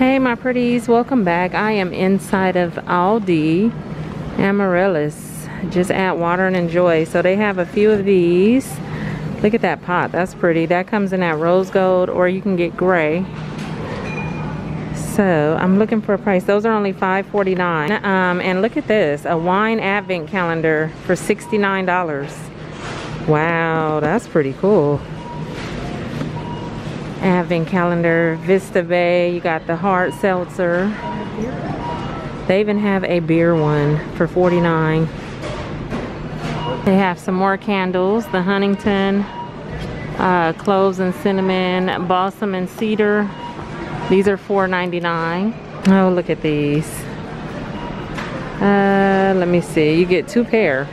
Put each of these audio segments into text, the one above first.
Hey my pretties, welcome back. I am inside of Aldi Amaryllis. Just add water and enjoy. So they have a few of these. Look at that pot, that's pretty. That comes in that rose gold or you can get gray. So I'm looking for a price. Those are only $5.49. Um, and look at this, a wine advent calendar for $69. Wow, that's pretty cool. Advent calendar, Vista Bay, you got the hard seltzer. They even have a beer one for 49. They have some more candles, the Huntington, uh, cloves and cinnamon, balsam and cedar. These are $4.99. Oh, look at these. Uh, let me see, you get two pair.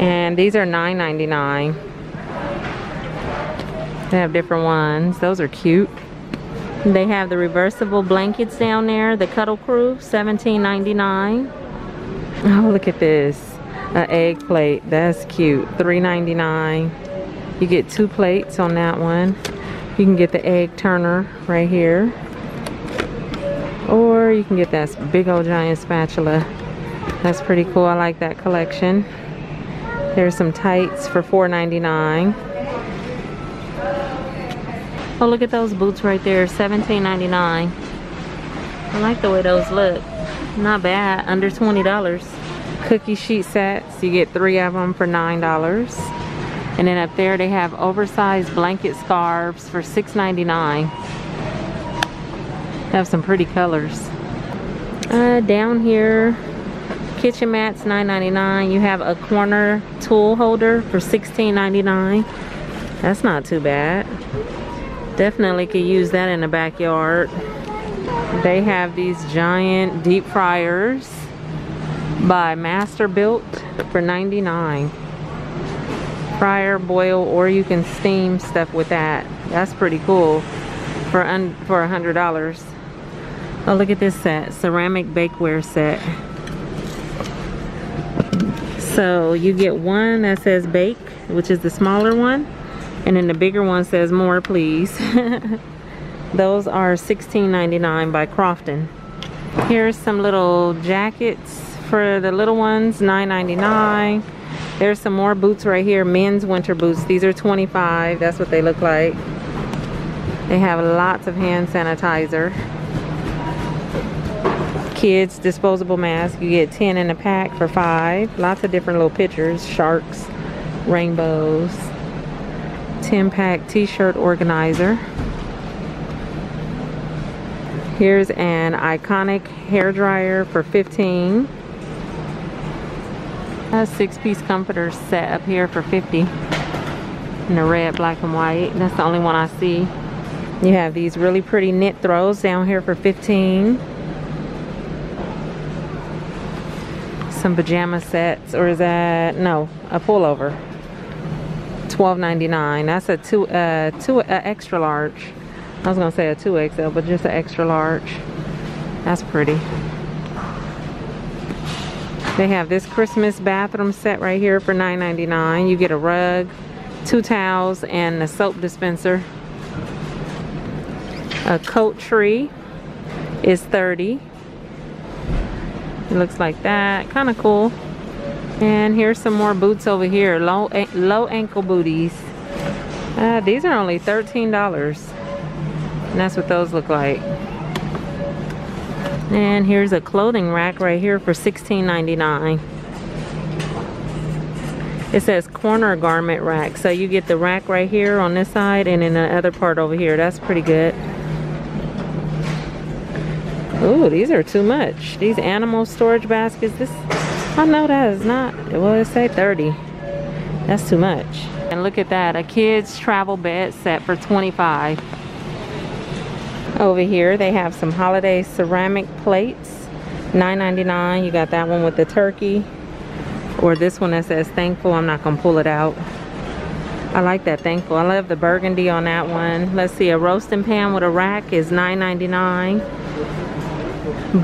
And these are $9.99. They have different ones. Those are cute. They have the reversible blankets down there. The Cuddle Crew, $17.99. Oh, look at this. An egg plate. That's cute. $3.99. You get two plates on that one. You can get the egg turner right here. Or you can get that big old giant spatula. That's pretty cool. I like that collection. There's some tights for $4.99. Oh, look at those boots right there, $17.99. I like the way those look. Not bad, under $20. Cookie sheet sets, you get three of them for $9. And then up there they have oversized blanket scarves for $6.99. Have some pretty colors. Uh, down here, kitchen mats $9.99. You have a corner tool holder for $16.99. That's not too bad. Definitely could use that in the backyard. They have these giant deep fryers by Masterbuilt for 99 Fryer, boil, or you can steam stuff with that. That's pretty cool for un for a hundred dollars. Oh, look at this set, ceramic bakeware set. So you get one that says bake, which is the smaller one and then the bigger one says more please. Those are $16.99 by Crofton. Here's some little jackets for the little ones, $9.99. There's some more boots right here, men's winter boots. These are 25, that's what they look like. They have lots of hand sanitizer. Kids disposable mask, you get 10 in a pack for five. Lots of different little pictures, sharks, rainbows. 10 pack t-shirt organizer. Here's an iconic hair dryer for 15. A six piece comforter set up here for 50. In the red, black, and white. That's the only one I see. You have these really pretty knit throws down here for 15. Some pajama sets, or is that, no, a pullover. $12.99. That's a two, uh, two uh, extra large. I was gonna say a 2XL, but just an extra large. That's pretty. They have this Christmas bathroom set right here for $9.99. You get a rug, two towels, and a soap dispenser. A coat tree is 30. It looks like that. Kind of cool. And here's some more boots over here. Low, low ankle booties. Uh, these are only $13. And that's what those look like. And here's a clothing rack right here for $16.99. It says corner garment rack. So you get the rack right here on this side and then the other part over here. That's pretty good. Ooh, these are too much. These animal storage baskets. This I know that is not, well it say 30. That's too much. And look at that, a kid's travel bed set for 25. Over here they have some holiday ceramic plates, $9.99. You got that one with the turkey. Or this one that says thankful, I'm not gonna pull it out. I like that thankful. I love the burgundy on that one. Let's see, a roasting pan with a rack is $9.99.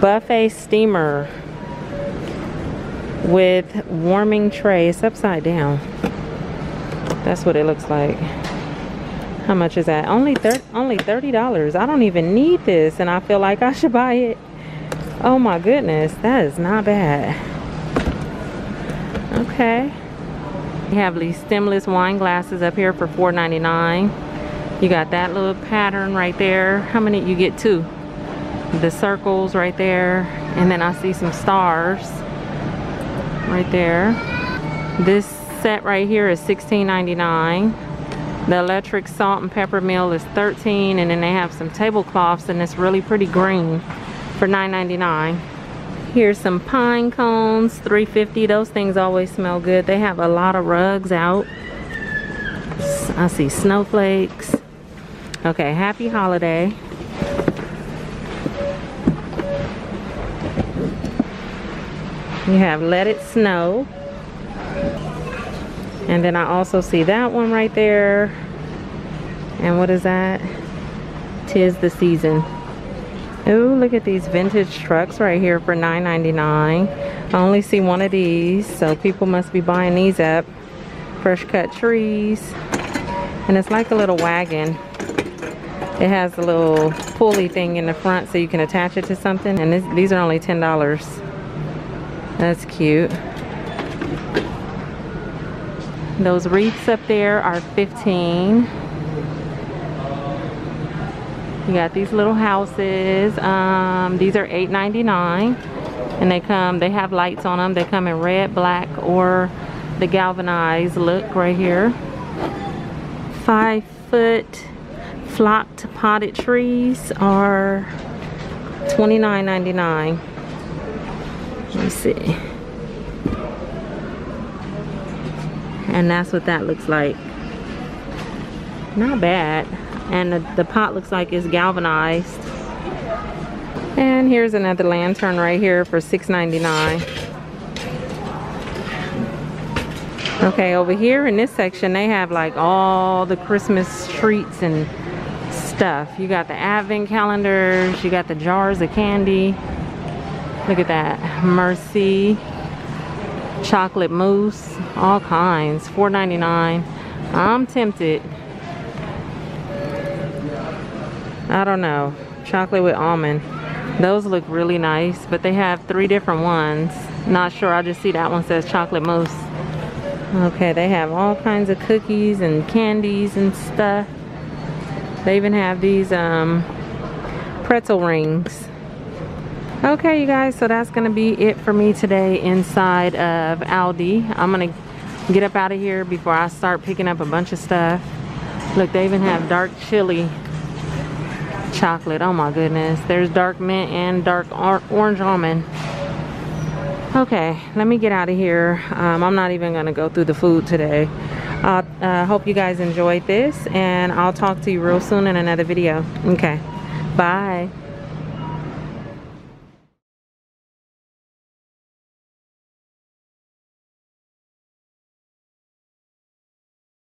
Buffet steamer with warming tray. It's upside down. That's what it looks like. How much is that? Only thir only $30. I don't even need this and I feel like I should buy it. Oh my goodness, that is not bad. Okay. You have these stemless wine glasses up here for $4.99. You got that little pattern right there. How many? You get two. The circles right there. And then I see some stars right there. This set right here is $16.99. The electric salt and pepper mill is 13 and then they have some tablecloths and it's really pretty green for $9.99. Here's some pine cones, 350. Those things always smell good. They have a lot of rugs out. I see snowflakes. Okay, happy holiday. You have Let It Snow. And then I also see that one right there. And what is that? Tis the season. Oh, look at these vintage trucks right here for $9.99. I only see one of these, so people must be buying these up. Fresh cut trees. And it's like a little wagon. It has a little pulley thing in the front so you can attach it to something. And this, these are only $10. That's cute. Those wreaths up there are 15 you got these little houses. Um, these are $8.99 and they come, they have lights on them. They come in red, black, or the galvanized look right here. Five foot flocked potted trees are $29.99. Let me see. And that's what that looks like. Not bad. And the, the pot looks like it's galvanized. And here's another lantern right here for $6.99 okay over here in this section they have like all the Christmas treats and stuff. You got the advent calendars you got the jars of candy look at that Merci chocolate mousse all kinds $4.99 I'm tempted I don't know. Chocolate with almond. Those look really nice, but they have three different ones. Not sure, I just see that one says chocolate mousse. Okay, they have all kinds of cookies and candies and stuff. They even have these um, pretzel rings. Okay, you guys, so that's gonna be it for me today inside of Aldi. I'm gonna get up out of here before I start picking up a bunch of stuff. Look, they even have dark chili chocolate. Oh my goodness. There's dark mint and dark or orange almond. Okay, let me get out of here. Um, I'm not even going to go through the food today. I uh, hope you guys enjoyed this and I'll talk to you real soon in another video. Okay, bye.